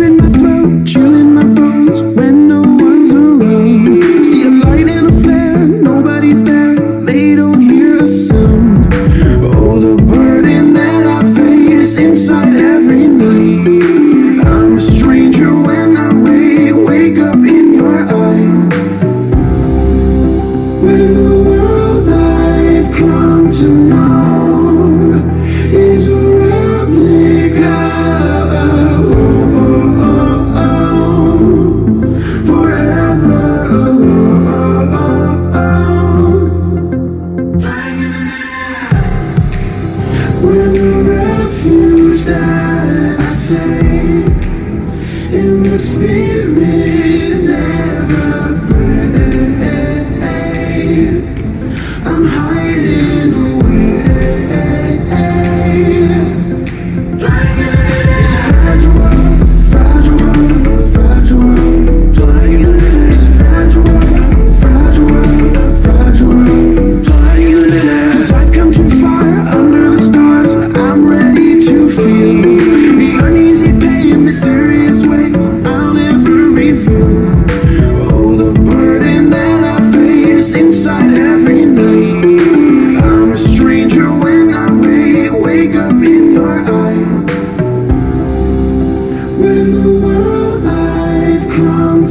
up my bones when no one's around. See a light and a flare, nobody's there, they don't hear a sound. Oh, the burden that I face inside every night. I'm a stranger when I wake, wake up in your eyes. When the world I've come to know. We're the refuge that I take in the spirit never. I'm hiding away.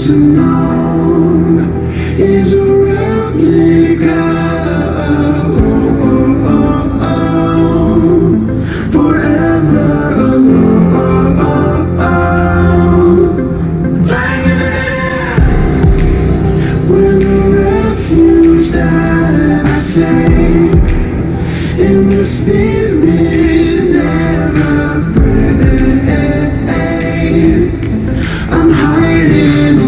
to know is a replica. Oh, When the refuge that I the spirit never break. I'm hiding